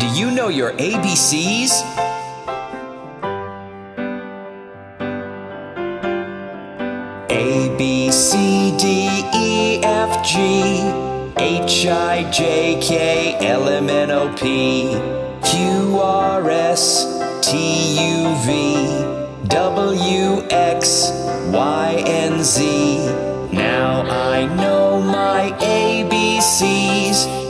Do you know your ABCs? A, B, C, D, E, F, G, H, I, J, K, L, M, N, O, P, Q, R, S, T, U, V, W, X, Y, and Z. Now I know my ABCs.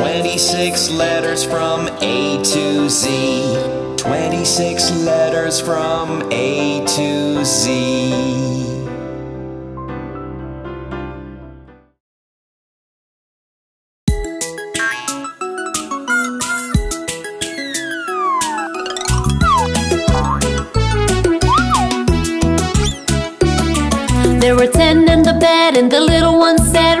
26 letters from A to Z. 26 letters from A to Z. There were ten in the bed, and the little one said,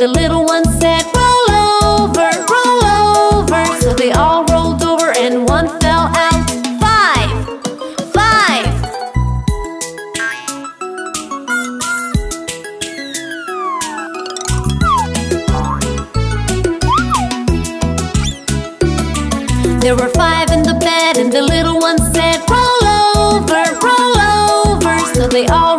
the little one said, Roll over, roll over. So they all rolled over, and one fell out. Five, five. There were five in the bed, and the little one said, Roll over, roll over. So they all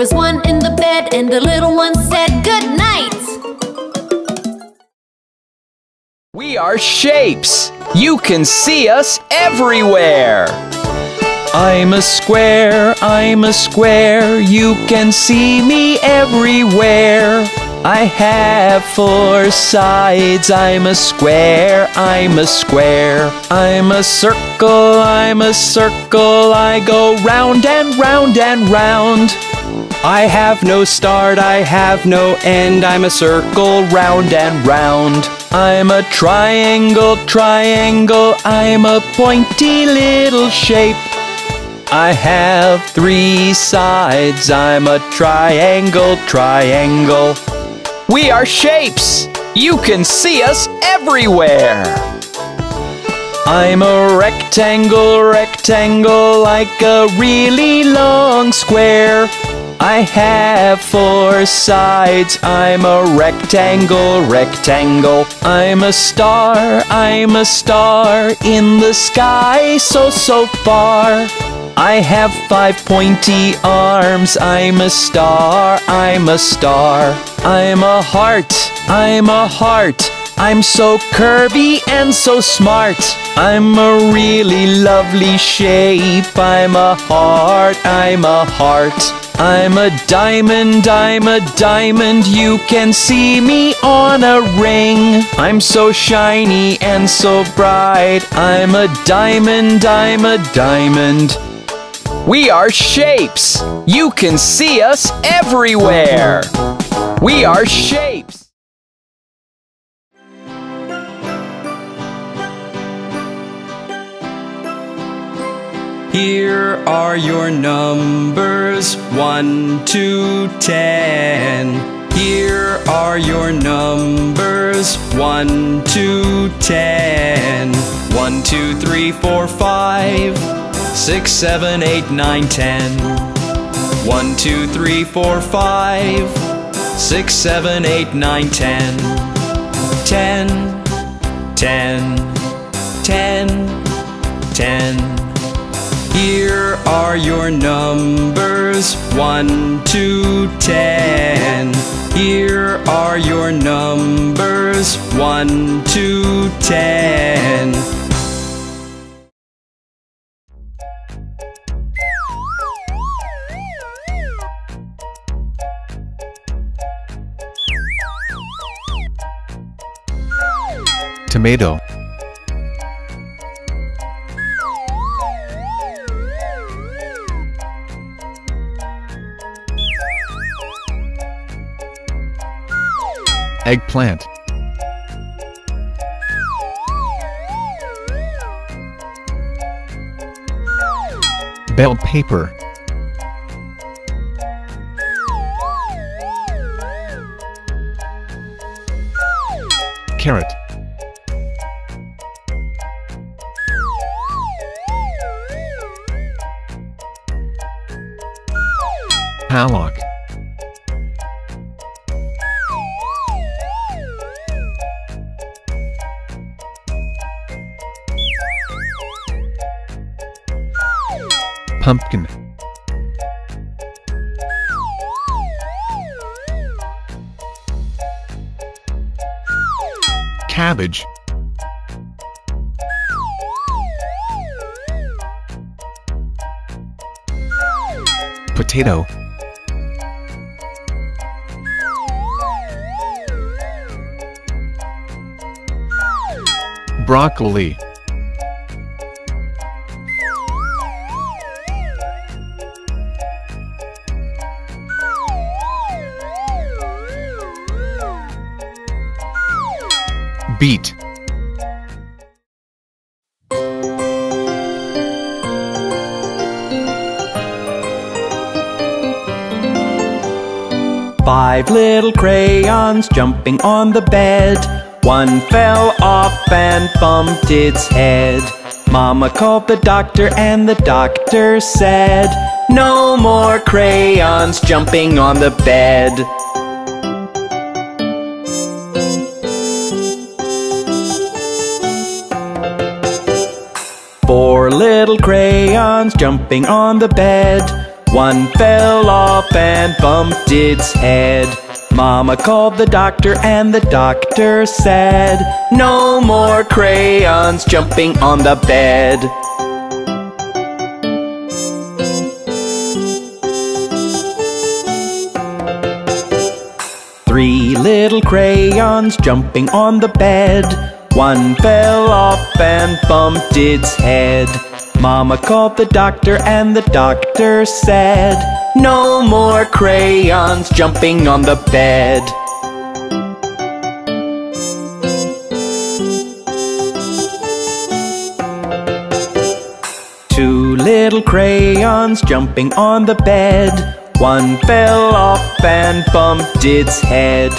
was one in the bed, and the little one said, Good night. We are shapes. You can see us everywhere. I'm a square, I'm a square. You can see me everywhere. I have four sides. I'm a square, I'm a square. I'm a circle, I'm a circle. I go round and round and round. I have no start, I have no end. I'm a circle round and round. I'm a triangle, triangle. I'm a pointy little shape. I have three sides. I'm a triangle, triangle. We are shapes. You can see us everywhere. I'm a rectangle, rectangle, like a really long square. I have four sides. I'm a rectangle, rectangle. I'm a star, I'm a star in the sky, so, so far. I have five pointy arms. I'm a star, I'm a star. I'm a heart, I'm a heart. I'm so curvy and so smart. I'm a really lovely shape. I'm a heart, I'm a heart. I'm a diamond, I'm a diamond. You can see me on a ring. I'm so shiny and so bright. I'm a diamond, I'm a diamond. We are shapes. You can see us everywhere. We are shapes. Here are your numbers, 1 to 10. Here are your numbers, 1 to 10. 1, 2, 3, 4, 5. 6, 7, 8, 9, 10. 1, 2, 3, 4, 5, 6, 7, 8, 9, 10. 10, 10, 10, 10. Here are your numbers 1 to 10. Here are your numbers 1 to 10. Tomato. Eggplant. Bell paper. Carrot Hallock Pumpkin. Cabbage. Potato broccoli. Beet. Five little crayons jumping on the bed one fell off and bumped its head. Mama called the doctor and the doctor said, No more crayons jumping on the bed. Four little crayons jumping on the bed. One fell off and bumped its head. Mama called the doctor and the doctor said, No more crayons jumping on the bed. Three little crayons jumping on the bed. One fell off and bumped its head. Mama called the doctor and the doctor said, No more crayons jumping on the bed. Two little crayons jumping on the bed. One fell off and bumped its head.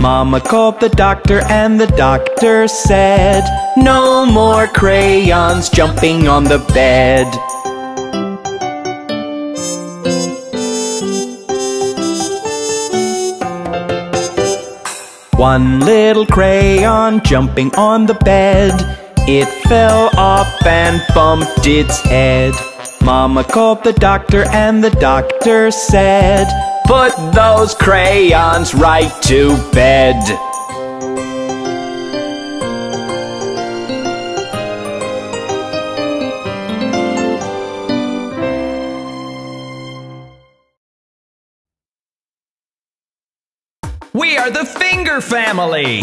Mama called the doctor and the doctor said No more crayons jumping on the bed. One little crayon jumping on the bed. It fell off and bumped its head Mama called the doctor and the doctor said Put those crayons right to bed. We are the Finger Family!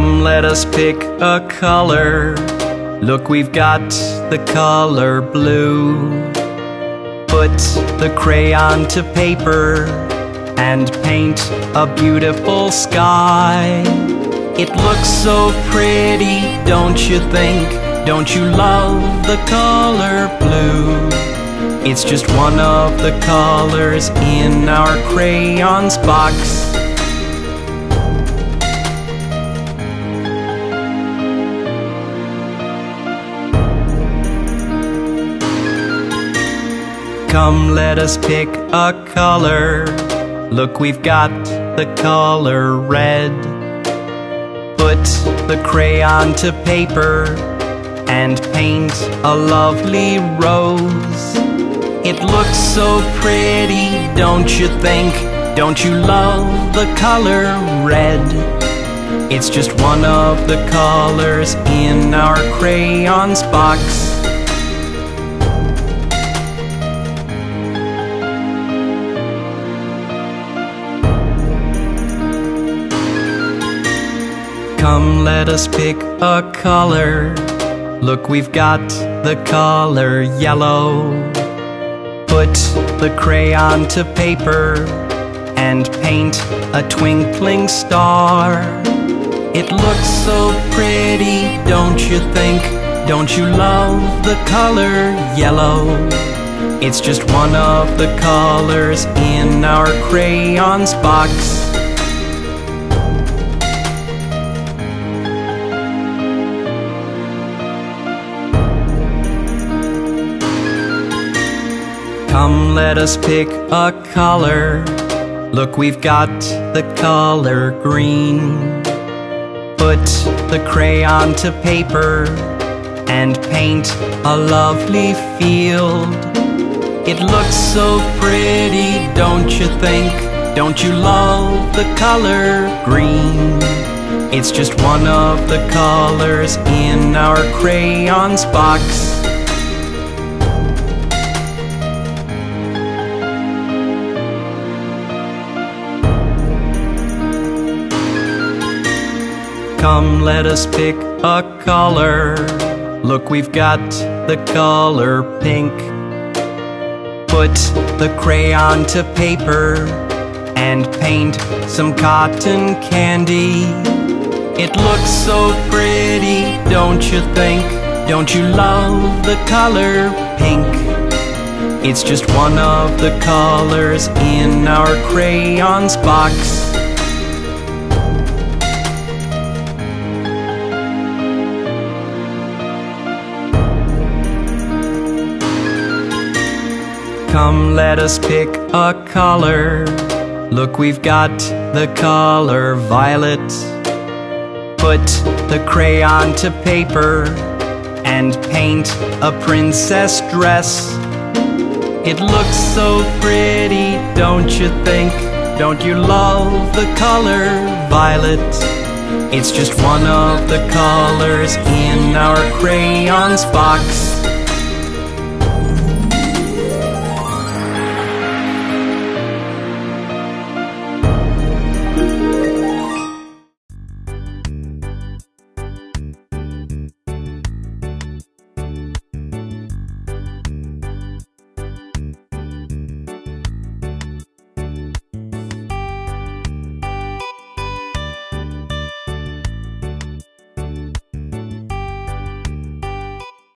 Come, let us pick a color. Look, we've got the color blue. Put the crayon to paper and paint a beautiful sky. It looks so pretty, don't you think? Don't you love the color blue? It's just one of the colors in our crayons box. Come, let us pick a color. Look, we've got the color red. Put the crayon to paper and paint a lovely rose. It looks so pretty, don't you think? Don't you love the color red? It's just one of the colors in our crayons box. Come, let us pick a color. Look, we've got the color yellow. Put the crayon to paper and paint a twinkling star. It looks so pretty, don't you think? Don't you love the color yellow? It's just one of the colors in our crayons box. Come, let us pick a color. Look, we've got the color green. Put the crayon to paper and paint a lovely field. It looks so pretty, don't you think? Don't you love the color green? It's just one of the colors in our crayons box. Come, let us pick a color. Look, we've got the color pink. Put the crayon to paper and paint some cotton candy. It looks so pretty, don't you think? Don't you love the color pink? It's just one of the colors in our crayons box. Come, let us pick a color. Look, we've got the color violet. Put the crayon to paper and paint a princess dress. It looks so pretty, don't you think? Don't you love the color violet? It's just one of the colors in our crayons box.